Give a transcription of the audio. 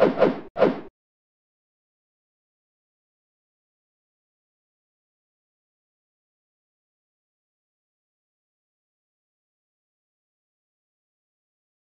I, I